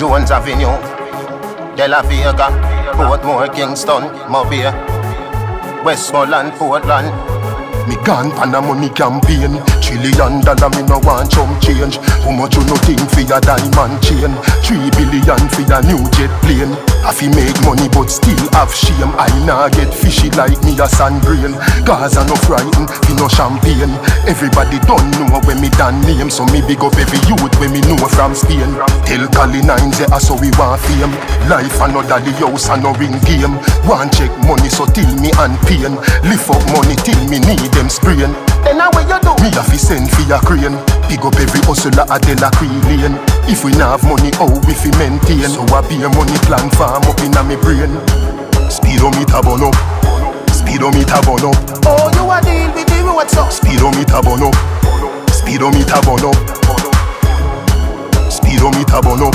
Jones Avenue, De La Vega, Portmore, Kingston, Mobile, Westmoreland, Portland. Me gone pan a money campaign. Trillion dollar me no want chump change. How much you no think for your diamond chain? Three billion for your new jet plane. I fi make money but still have shame. I nah get fishy like me a sand Cause I no frighten, fi no champagne. Everybody don't know when me done name. So me big up every youth when me know from Spain. Tell Cali Nines yeah so we want fame. Life another the house and no ring game. Want check money so till me and pain. Lift up money till me need them sprain Then how you do? Me a fi send fi a crane. Pick up every hustler a De La Cree lane If we nah have money how we fi maintain? So I be a money plan farm up inna me brain. Speedometer burn up. Speedometer burn up. Oh, you a deal with me, what's up? Speedometer burn up. Speedometer burn up. Speedometer burn up.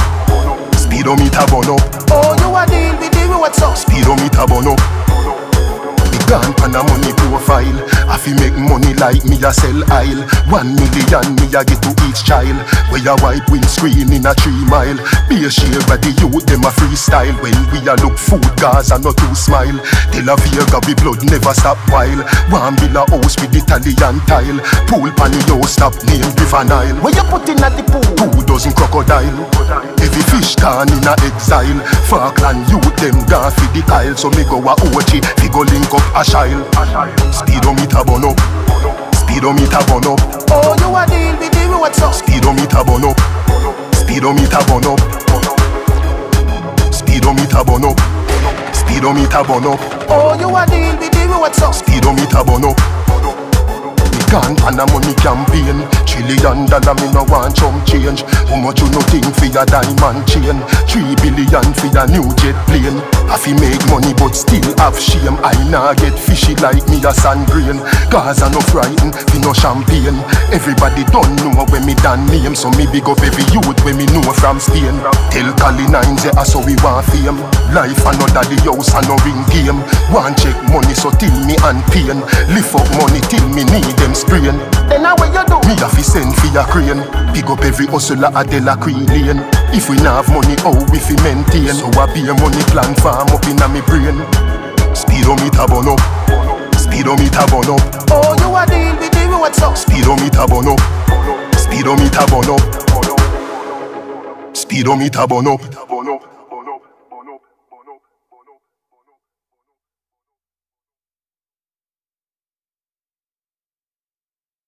Speedometer burn up. Oh, you a deal with me, what's up? Speedometer burn up. Me gone pan a money profile. I fi make money like me a sell aisle. One million me a get to each child. Where a wipe windscreen in a three mile. Be a share of the youth them a freestyle. When we a look food Gaza not too smile. Tell a Vega we blood never stop while. One bill a house with Italian tile. Pool pan the house stop name River Nile Where you put in at the pool? Two dozen crocodile Every fish gone in a exile. Falkland youth them gone for the Kyle So me go a OG Fi go link up a child Speedometer burn up. Speedometer burn up. Oh, you a deal with me, what's up? Speedometer burn up. Speedometer burn up. Speedometer burn up. Speedometer burn up. Oh, you a deal with me, what's up? Speedometer burn up. Me gone pan a money campaign. Trillion dollar me no want chump change. How much you no think for your diamond chain? Three billion for your new jet plane fi make money but still have shame. I nah get fishy like me a sand grain. Cause I no frighten fi no champagne. Everybody don't know when me done name So me big up every youth when me know from Spain. Tell Cali Nines yeah so we want fame. Life another the house and no ring game. Want check money so till me and pain. Lift up money till me need them sprain. Then how what you do? Me a fi fi a crane. Big up every hustler a De La lane. If we nah have money how we fi maintain? So I be a money plan farm up inna me brain. Speedometer burn up. Speedometer burn up. Oh, you a deal with me, what's up? Speedometer burn up. Speedometer burn up. Speedometer burn up